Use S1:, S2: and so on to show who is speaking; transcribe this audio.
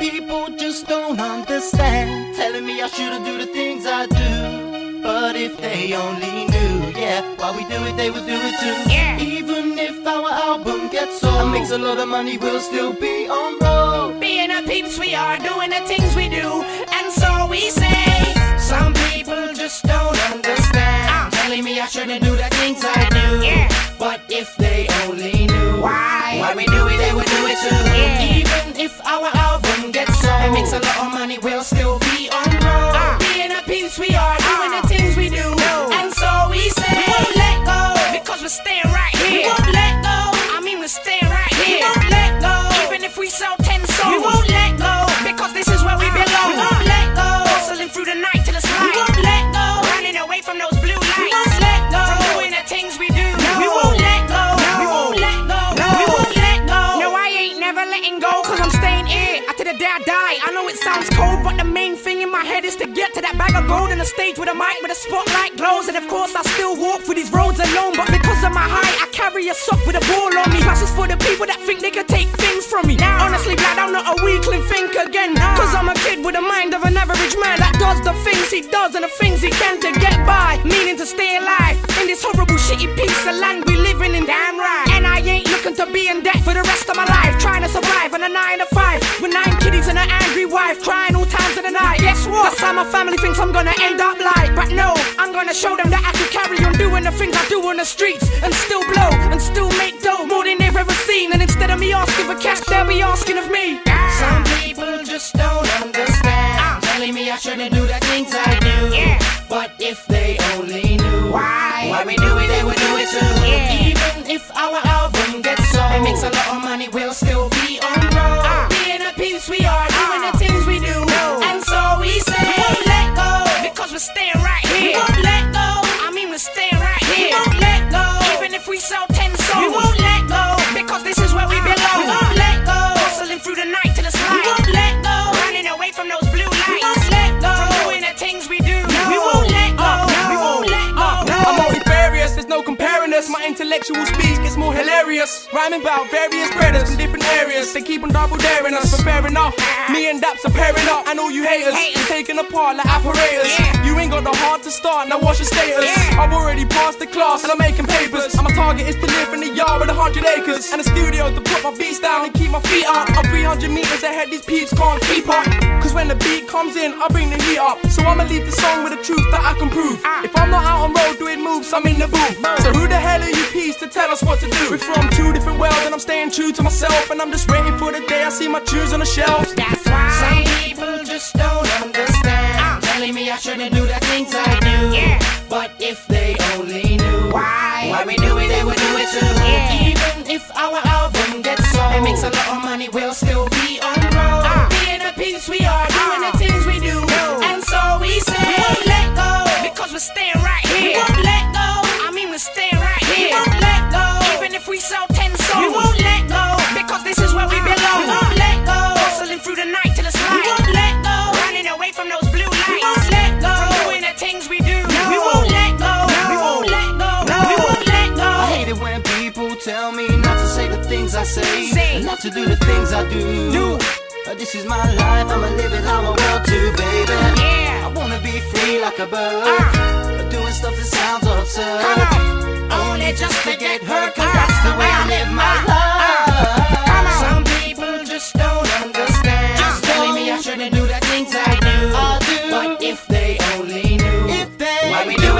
S1: people just don't understand. Telling me I shouldn't do the things I do. But if they only knew, yeah, while we do it, they would do it too.
S2: Yeah.
S1: Even if our album gets sold and makes a lot of money, we'll still be on road.
S2: Being the peeps we are, doing the things we do, and so we say.
S1: Makes a lot of money, we'll still be on road.
S2: Uh.
S1: Being the peeps we are, doing
S2: Uh.
S1: the things we do.
S2: No.
S1: And so we say,
S2: We won't
S1: let go.
S2: Because we're staying right here.
S1: We won't let go.
S2: I mean, we're staying right here.
S1: We won't let go.
S2: Even if we sell 10 songs.
S1: We won't let go.
S2: Because this is where we belong.
S1: We won't let go.
S2: Hustling through the night till it's
S1: We won't let go.
S2: Running away from those blue lights.
S1: We won't let go.
S2: From doing the things we do.
S1: We won't let go.
S2: No.
S1: We won't let go.
S2: No.
S1: We won't let go.
S2: No, I ain't never letting go, cause I'm staying here. Until the day I die. I know it sounds cold, but the main thing in my head is to get to that bag of gold on the stage with a mic where the spotlight glows. And of course, I still walk through these roads alone. But because of my height, I carry a sock with a ball on me. Passes for the people that think they could take things from me. Now, Honestly, glad I'm not a weakling, think again. Cause I'm a kid with the mind of an average man that does the things he does and the things he can to get by. Meaning to stay alive in this horrible, shitty piece of land we living in. Damn right. And I ain't looking to be in debt for the rest of my life. Trying to survive on a nine to five with and an angry wife. Crying all times of the night. Guess what? That's how my family thinks I'm gonna end up like. But no, I'm gonna show them that I can carry on doing the things I do on the streets and still blow and still make dough more than they've ever seen. And instead of me asking for cash, they'll be asking of me.
S1: Some people just don't understand.
S2: Uh.
S1: Telling me I shouldn't do the things I do.
S2: Yeah.
S1: But if they only knew
S2: Why?
S1: why we do it, they would do it too.
S2: Yeah.
S1: Even if our album gets sold and makes a lot of money, we'll still
S3: My intellectual speech gets more hilarious. Rhyming about various predators from different areas. They keep on double daring us, but fair enough. Me and Daps are pairing up, and all you haters,
S2: Haters.
S3: taking apart like apparatus. You ain't got the heart to start, now what's your status? I've already passed the class, and I'm making papers. And my target is to acres. And a studio to put my beats down and keep my feet up. I'm 300 meters ahead, these peeps can't keep up. Cause when the beat comes in, I bring the heat up. So I'ma leave the song with the truth that I can prove.
S2: Ah.
S3: If I'm not out on road doing moves, I'm in the booth. So who the hell are you peeps to tell us what to do? We're from two different worlds and I'm staying true to myself. And I'm just waiting for the day I see my tunes on the shelves.
S2: That's why.
S1: Some people just don't understand.
S2: Uh.
S1: Telling me I shouldn't do
S2: 10 songs.
S1: We won't let go.
S2: Because this is where we belong.
S1: We won't let go.
S2: Hustling through the night till it's
S1: We won't let go.
S2: Running away from those blue lights.
S1: We won't let go.
S2: From doing the things we do.
S1: We won't let go.
S2: No.
S1: We won't let go.
S2: No.
S1: We won't let go.
S4: I hate it when people tell me not to say the things I say,
S2: Say.
S4: and not to do the things I do.
S2: Do.
S4: Uh, This is my life, I'ma live it how I want to, baby.
S2: Yeah.
S4: I wanna be free like a bird,
S2: Ah.
S4: doing stuff that sounds absurd.
S2: Come on.
S1: Only just to get hurt, cause
S2: Ah.
S1: that's the we do it